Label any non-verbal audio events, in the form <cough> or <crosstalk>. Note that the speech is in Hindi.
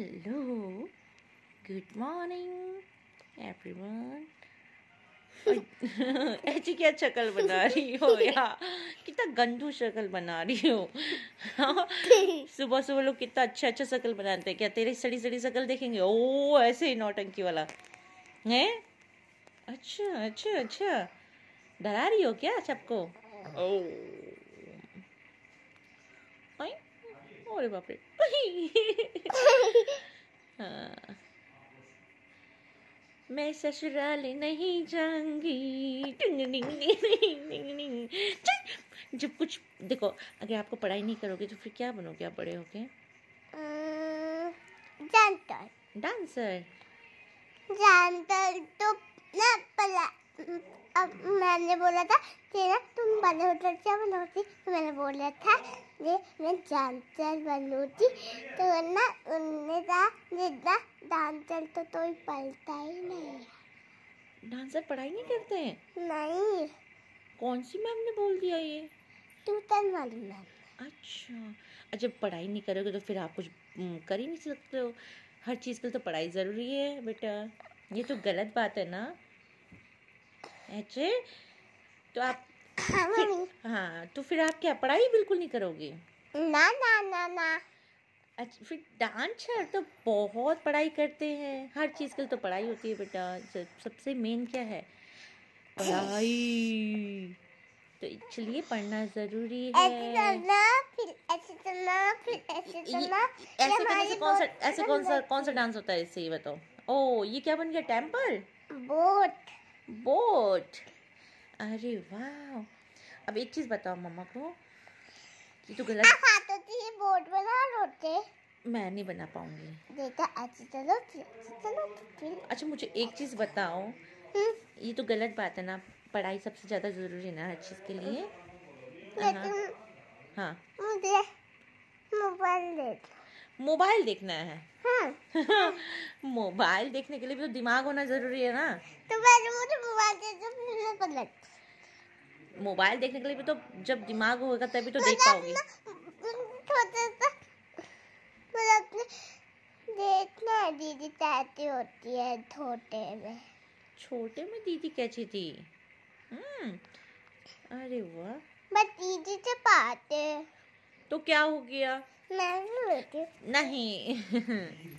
हेलो गुड मॉर्निंग एवरीवन ऐसी क्या शक्ल बना रही हो यार? कितना गंदू शक्ल बना रही हो। <laughs> सुबह सुबह लोग कितना अच्छा अच्छा शक्ल बनाते हैं। क्या तेरी सड़ी सड़ी शक्ल देखेंगे? ओ ऐसे ही नौटंकी वाला। है? अच्छा अच्छा अच्छा। डरा रही हो क्या सबको? ओ। अरे बाप रे। हाँ। मैं ससुराल नहीं जाऊँगी। जब कुछ देखो अगर आपको पढ़ाई नहीं करोगे तो फिर क्या बनोगे आप बड़े होके? Dancer dancer. डांसर तो ना पला अब मैंने बोला था कि ना तुम होकर क्या बनोगी तो मैंने बोला था ये मैं डांसर बनूँगी तो ना उन्होंने कहा जितना डांसर तो कोई पढ़ता ही नहीं डांसर पढ़ाई नहीं करते हैं? नहीं। कौन सी मैम ने बोल दिया ये? ट्यूशन वाली मैम। अच्छा। जब पढ़ाई नहीं करोगे तो फिर आप कुछ कर ही नहीं सकते हो। हर चीज़ के लिए तो पढ़ाई ज़रूरी है बेटा। ये तो गलत बात है ना। अच्छे तो आप हाँ फिर हाँ तो फिर आप क्या पढ़ाई बिल्कुल नहीं करोगे? ना ना ना ना। अच्छा फिर डांसर तो बहुत पढ़ाई करते हैं। हर चीज़ के लिए तो पढ़ाई होती है बेटा। सबसे मेन क्या है? पढ़ाई। तो चलिए पढ़ना ज़रूरी है। ऐसे चलना फिर ऐसे चलना फिर ऐसे चलना। ऐसे कौन सा ऐसे कौन सा कौन सा डांस होता है इससे ये बताओ? ओ ये क्या बन गया टेंपल? बोट। बोट। अरे वाह। अब एक चीज़ बताओ मम्मा को ये तो गलत हाथों से ये बोट बना लोटे मैं नहीं बना पाऊँगी। देखा अच्छी चलो चलो अच्छा मुझे एक चीज़ बताओ। हम्म, ये तो गलत बात है ना पढ़ाई सबसे ज़्यादा ज़रूरी है ना हर चीज़ के लिए। लेकिन हाँ। मुझे मोबाइल देख मोबाइल देखना है। हाँ। <laughs> मोबाइल देखने के लिए भी तो दिमाग होना ज़रूरी है ना। तो मोबाइल पलट मोबाइल देखने के लिए भी तो जब दिमाग होगा तभी तो देख पाओगे। छोटा सा मतलब देखना दीदी चाहती होती है छोटे में। छोटे में दीदी कैसी थी? हम्म अरे वाह। बस दीदी से पाते तो क्या हो गया? मैं नहीं नहीं। <laughs>